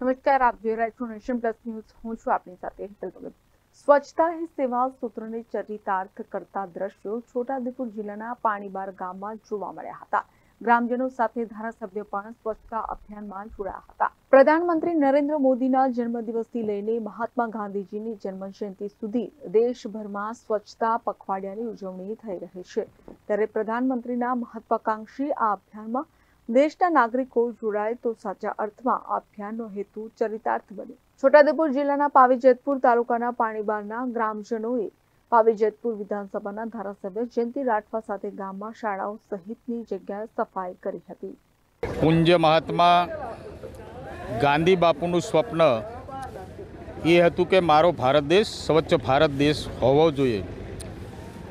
નમસ્કાર, આપ જોઈ રહ્યા છો નેશન પ્લસ ન્યૂઝ. હું છું આપની સાથે હેતલ ભગત. સ્વચ્છતા હી સેવા સૂત્રને ચરિતાર્થ કરતા દ્રશ્યો છોટાઉદેપુર જિલ્લાના પાણીબાર ગામમાં જોવા મળ્યા હતા. ગ્રામજનો સાથે ધારાસભ્ય પણ સ્વચ્છતા અભિયાનમાં જોડાયા હતા. પ્રધાનમંત્રી નરેન્દ્ર મોદીના જન્મદિવસથી લઈને મહાત્મા ગાંધીજીની જન્મજયંતિ સુધી દેશભરમાં સ્વચ્છતા પખવાડિયાની ઉજવણી થઈ રહી છે. ત્યારે પ્રધાનમંત્રીના મહત્વાકાંક્ષી આ અભિયાનમાં દેશના નાગરિકો જોડાય તો સાચા અર્થમાં આ અભિયાનનો હેતુ ચરિતાર્થ બને છોટાઉદેપુર જિલ્લાના પાવીજેતપુર તાલુકાના પાણીબારના ગ્રામજનોએ પાવીજેતપુર વિધાનસભાના ધારાસભ્ય જયંતિ રાઠવા સાથે ગામમાં શાળાઓ સહિતની જગ્યાએ સફાઈ કરી હતી. પૂજ્ય મહાત્મા ગાંધી બાપુનું સ્વપ્ન એ હતું કે મારો ભારત દેશ, સ્વચ્છ ભારત દેશ હોવો જોઈએ.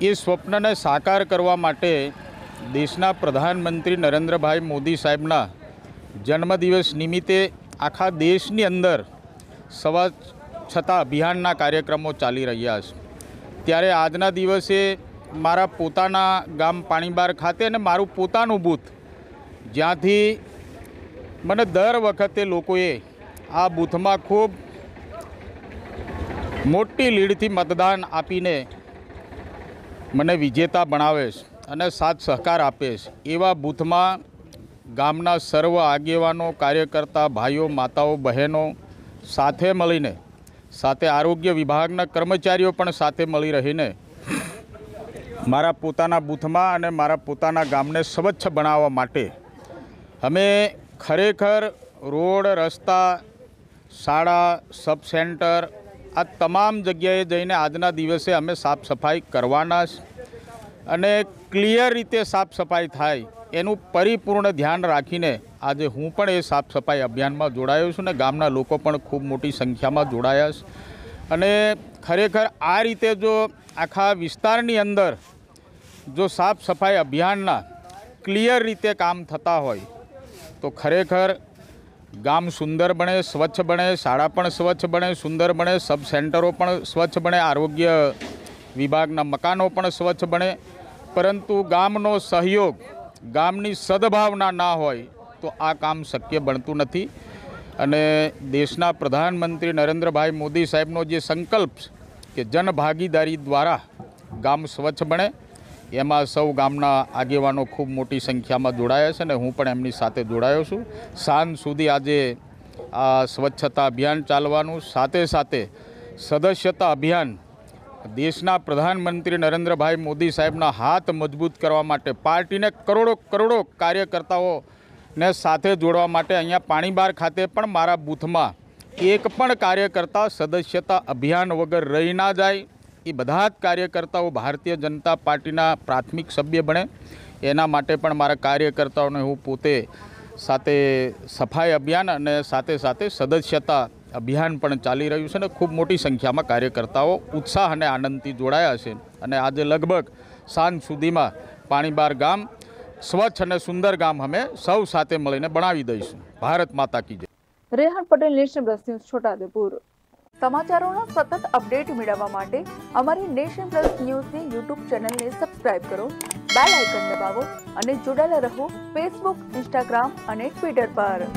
એ સ્વપ્નને સાકાર કરવા માટે દેશના પ્રધાનમંત્રી નરેન્દ્રભાઈ મોદી સાહેબના જન્મદિવસ નિમિત્તે આખા દેશની અંદર સ્વચ્છતા અભિયાનના કાર્યક્રમો ચાલી રહ્યા છે. ત્યારે આજના દિવસે મારા પોતાના ગામ પાણીબાર ખાતે અને મારું પોતાનું બૂથ, જ્યાંથી મને દર વખતે લોકોએ આ બૂથમાં ખૂબ મોટી લીડથી મતદાન આપીને મને વિજેતા બનાવે છે. અને સાથ સહકાર આપે છે. એવા બૂથમાં ગામના સર્વ આગેવાનો, કાર્યકર્તા, ભાઈઓ, માતાઓ, બહેનો સાથે મળીને, સાથે આરોગ્ય વિભાગના કર્મચારીઓ પણ સાથે મળી રહીને મારા પોતાના બૂથમાં અને મારા પોતાના ગામને સ્વચ્છ બનાવવા માટે અમે ખરેખર રોડ, રસ્તા, શાળા, સબ સેન્ટર આ તમામ જગ્યાએ જઈને આજના દિવસે અમે સાફ સફાઈ કરવાના અને ક્લિયર રીતે સાફ સફાઈ થાય, એનું પરિપૂર્ણ ધ્યાન રાખીને આજે હું પણ એ સાફ સફાઈ અભિયાનમાં જોડાયો છું ને ગામના લોકો પણ ખૂબ મોટી સંખ્યામાં જોડાયા છે. અને ખરેખર આ રીતે જો આખા વિસ્તારની અંદર જો સાફ સફાઈ અભિયાનના ક્લિયર રીતે કામ થતા હોય, તો ખરેખર ગામ સુંદર બને, સ્વચ્છ બને, શાળા પણ સ્વચ્છ બને, સુંદર બને સબ સેન્ટરો પણ સ્વચ્છ બને, આરોગ્ય વિભાગના મકાનો પણ સ્વચ્છ બને પરંતુ ગામનો સહયોગ, ગામની સદભાવના ના હોય તો આ કામ શક્ય બનતું નથી. અને દેશના પ્રધાનમંત્રી નરેન્દ્રભાઈ મોદી સાહેબનો જે સંકલ્પ કે જનભાગીદારી દ્વારા ગામ સ્વચ્છ બને, એમાં સૌ ગામના આગેવાનો ખૂબ મોટી સંખ્યામાં જોડાયા છે અને હું પણ એમની સાથે જોડાયો છું. સાંજ સુધી આજે આ સ્વચ્છતા અભિયાન ચાલવાનું, સાથે સાથે સદસ્યતા અભિયાન દેશના પ્રધાનમંત્રી નરેન્દ્રભાઈ મોદી સાહેબના હાથ મજબૂત કરવા માટે પાર્ટીને કરોડો કરોડો કાર્યકર્તાઓને સાથે જોડવા માટે અહીંયા પાણીબાર ખાતે પણ મારા બૂથમાં એક પણ કાર્યકર્તા સદસ્યતા અભિયાન વગર રહી ના જાય. એ બધા જ કાર્યકર્તાઓ ભારતીય જનતા પાર્ટીના પ્રાથમિક સભ્ય બને. એના માટે પણ મારા કાર્યકર્તાઓને હું પોતે સાથે સફાઈ અભિયાન અને સાથે સાથે સદસ્યતા અભિયાન પણ ચાલી રહ્યું છે અને ખૂબ મોટી સંખ્યામાં કાર્યકર્તાઓ ઉત્સાહ અને આનંદથી જોડાયા છે. અને આજે લગભગ સાંજ સુધીમાં પાણીબાર ગામ, સ્વચ્છ અને સુંદર ગામ અમે સૌ સાથે મળીને બનાવી દઈશું. ભારત માતા કી જય. Rehan Patel nation plus news, Chhotaudepur. સમાચારોના સતત અપડેટ મેળવવા માટે અમારી નેશન પ્લસ ન્યૂઝની યુટ્યુબ ચેનલને સબસ્ક્રાઇબ કરો, બેલ આઇકન દબાવો અને જોડાયેલા રહો ફેસબુક, ઇન્સ્ટાગ્રામ અને ટ્વિટર પર.